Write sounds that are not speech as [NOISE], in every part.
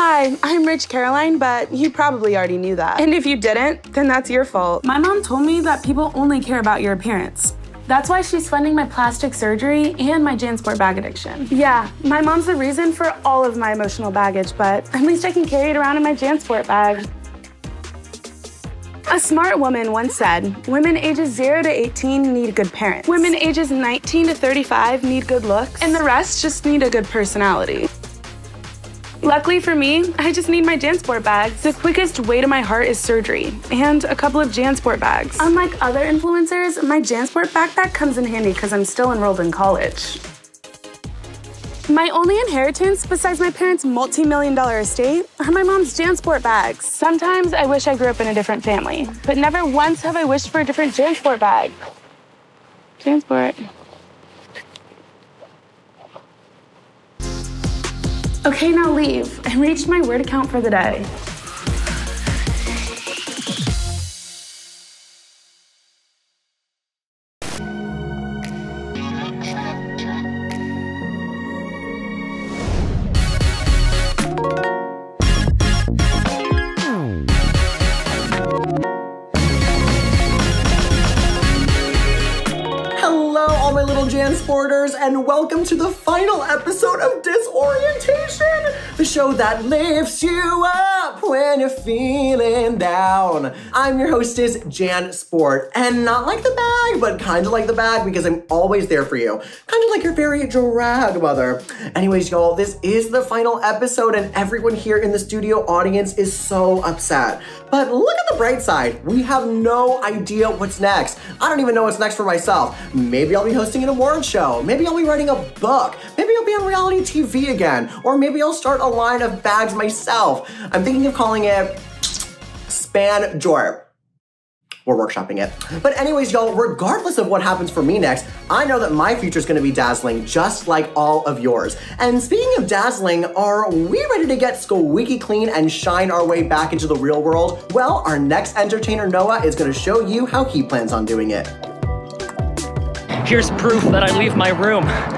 Hi, I'm Rich Caroline, but you probably already knew that. And if you didn't, then that's your fault. My mom told me that people only care about your appearance. That's why she's funding my plastic surgery and my Jansport bag addiction. Yeah, my mom's the reason for all of my emotional baggage, but at least I can carry it around in my Jansport bag. A smart woman once said, women ages 0 to 18 need good parents. Women ages 19 to 35 need good looks, and the rest just need a good personality. Luckily for me, I just need my Jansport bags. The quickest way to my heart is surgery, and a couple of Jansport bags. Unlike other influencers, my Jansport backpack comes in handy because I'm still enrolled in college. My only inheritance, besides my parents' multi-million dollar estate, are my mom's Jansport bags. Sometimes I wish I grew up in a different family, but never once have I wished for a different Jansport bag. Jansport. Okay, now leave. I reached my word count for the day. And welcome to the final episode of Disorientation, the show that lifts you up when you're feeling down. I'm your hostess, Jan Sport, and not like the bag, but kind of like the bag because I'm always there for you, kind of like your very drag mother. Anyways, y'all, this is the final episode, and everyone here in the studio audience is so upset. But look at the bright side. We have no idea what's next. I don't even know what's next for myself. Maybe I'll be hosting an award show. Maybe I'll be writing a book. Maybe I'll be on reality TV again. Or maybe I'll start a line of bags myself. I'm thinking of calling it Span Jor. We're workshopping it. But anyways, y'all, regardless of what happens for me next, I know that my future is gonna be dazzling just like all of yours. And speaking of dazzling, are we ready to get squeaky clean and shine our way back into the real world? Well, our next entertainer, Noah, is gonna show you how he plans on doing it. Here's proof that I leave my room.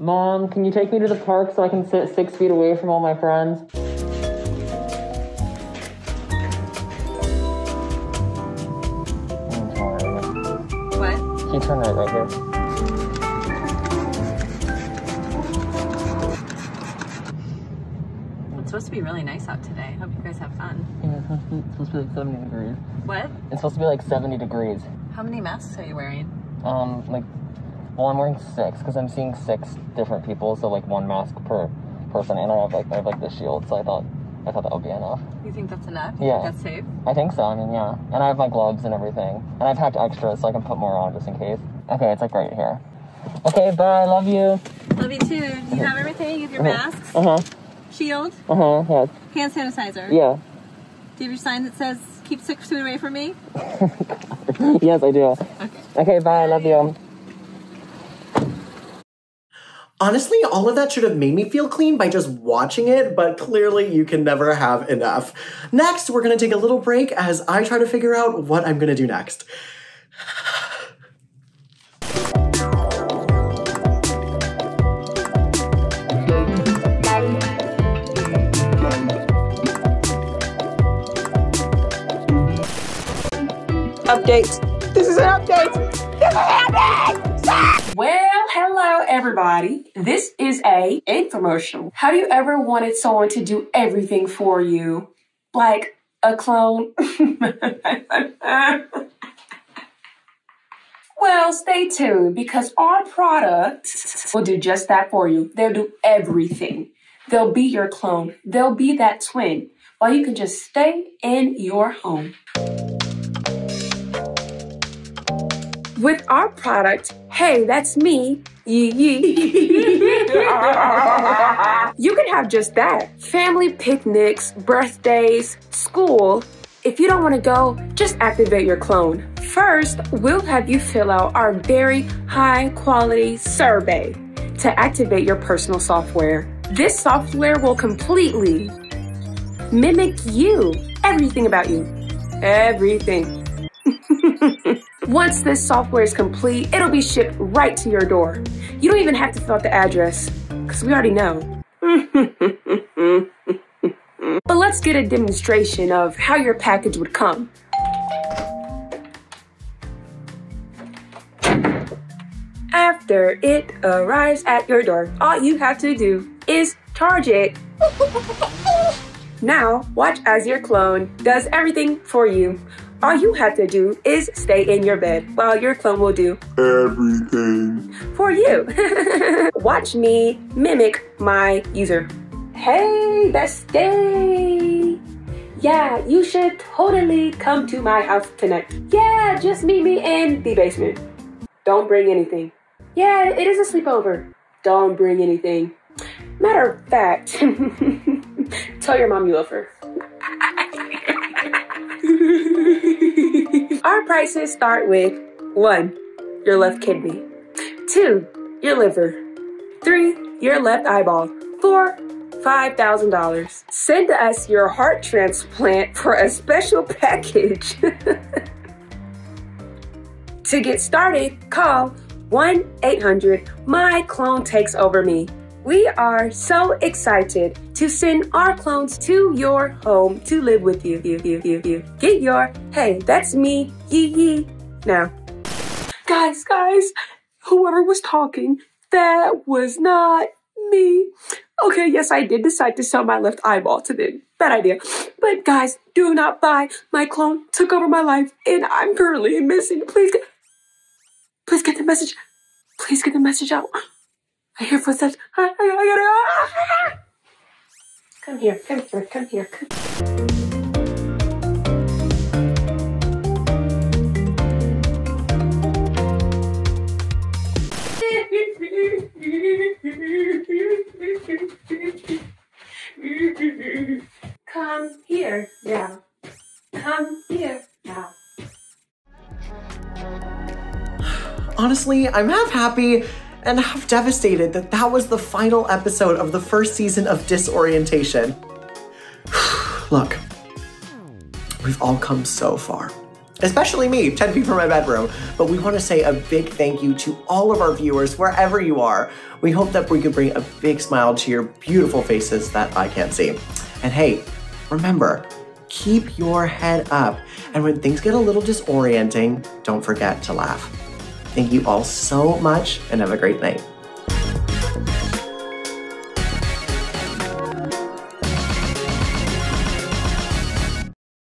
Mom, can you take me to the park so I can sit six feet away from all my friends? What? Can you turn right right here? It's supposed to be really nice out today. Hope you guys have fun. Yeah, it's supposed to be, supposed to be like 70 degrees. What? It's supposed to be like 70 degrees. How many masks are you wearing? Um, like, well, I'm wearing six because I'm seeing six different people, so like one mask per person, and I have like I have like the shield, so I thought I thought that would be enough. You think that's enough? Yeah. that's safe? I think so. I mean, yeah, and I have my gloves and everything, and I've packed extras so I can put more on just in case. Okay, it's like right here. Okay, bye. I love you. Love you too. Do you have everything? You have your masks, Uh huh. shield, Uh huh. Yeah. hand sanitizer. Yeah. Do you have your sign that says keep six feet away from me? [LAUGHS] yes, I do. Okay, bye. I love you. Honestly, all of that should have made me feel clean by just watching it, but clearly you can never have enough. Next, we're gonna take a little break as I try to figure out what I'm gonna do next. Update. This is an update. This is an update. Well, hello everybody. This is a infomercial. Have you ever wanted someone to do everything for you? Like a clone? [LAUGHS] well, stay tuned because our product will do just that for you. They'll do everything. They'll be your clone. They'll be that twin while you can just stay in your home. With our product, hey, that's me, yee yee. [LAUGHS] you can have just that. Family picnics, birthdays, school. If you don't want to go, just activate your clone. First, we'll have you fill out our very high quality survey to activate your personal software. This software will completely mimic you, everything about you, everything. [LAUGHS] Once this software is complete, it'll be shipped right to your door. You don't even have to fill out the address, because we already know. [LAUGHS] but let's get a demonstration of how your package would come. After it arrives at your door, all you have to do is charge it. [LAUGHS] Now, watch as your clone does everything for you. All you have to do is stay in your bed while your clone will do everything for you. [LAUGHS] watch me mimic my user. Hey, best day! Yeah, you should totally come to my house tonight. Yeah, just meet me in the basement. Don't bring anything. Yeah, it is a sleepover. Don't bring anything. Matter of fact, [LAUGHS] tell your mom you love her. [LAUGHS] Our prices start with one, your left kidney, two, your liver, three, your left eyeball, four, $5,000. Send us your heart transplant for a special package. [LAUGHS] to get started, call 1 800 My Clone Takes Over Me. We are so excited to send our clones to your home to live with you. you, you, you, you. Get your, hey, that's me, yee yee, now. Guys, guys, whoever was talking, that was not me. Okay, yes, I did decide to sell my left eyeball to them. Bad idea. But guys, do not buy. My clone took over my life and I'm currently missing. Please get, please get the message. Please get the message out. I hear footsteps. I, I, I gotta. Ah! Come here, come here, come here. Come. Come here now. Come here now. Honestly, I'm half happy and half devastated that that was the final episode of the first season of Disorientation. [SIGHS] Look, we've all come so far. especially me, 10 feet from my bedroom. But we want to say a big thank you to all of our viewers, wherever you are. We hope that we could bring a big smile to your beautiful faces that I can't see. And hey, remember, keep your head up. And when things get a little disorienting, don't forget to laugh. Thank you all so much and have a great night.